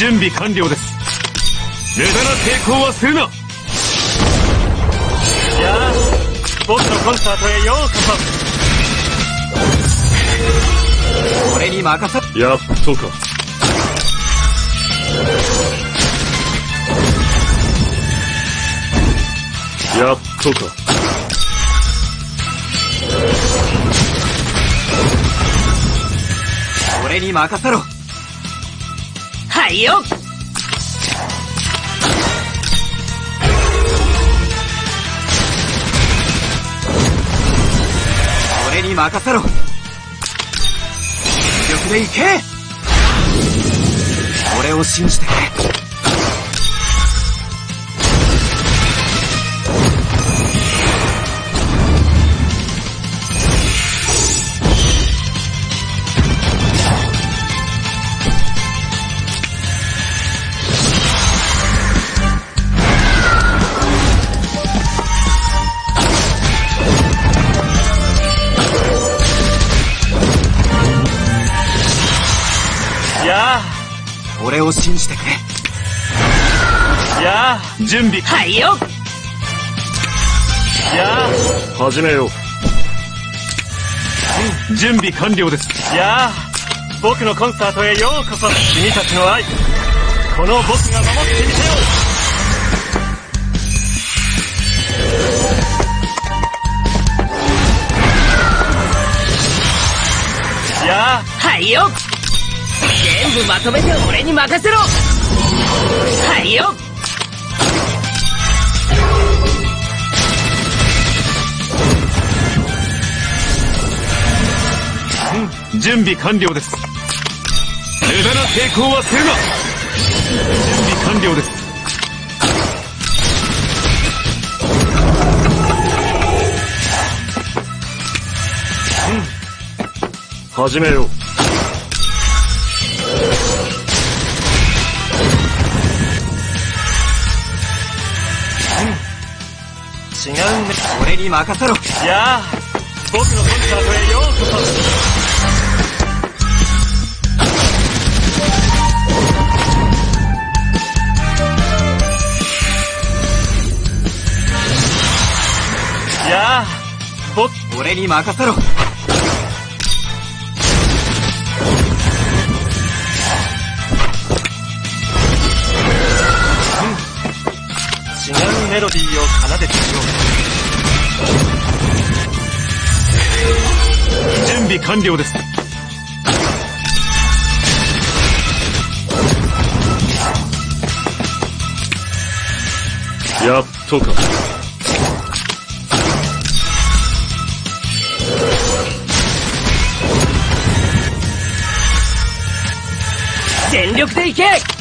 準備完了です。無駄な抵抗はするな。やあ僕のコンサートへようこそ。俺に任せ。やっとか。やっとか。俺に任せろはいよ。俺に任せろ。全力で行け。俺を信じてくれ。俺を信じてくれ。やあ準備。はいよ。や始めよう。準備完了です。あやあ僕のコンサートへようこそ。君たちの愛。この僕が守ってみせよう。やあ。はいよ全部まとめて俺に任せろ。はいよ。準備完了です。無駄な抵抗はするな。準備完了です。始めよう違うんね俺に任せろ。やあ僕のコンサートへようこそやあ僕。俺に任せろメロディーを奏でてみよう準備完了です。やっとか。全力で行け！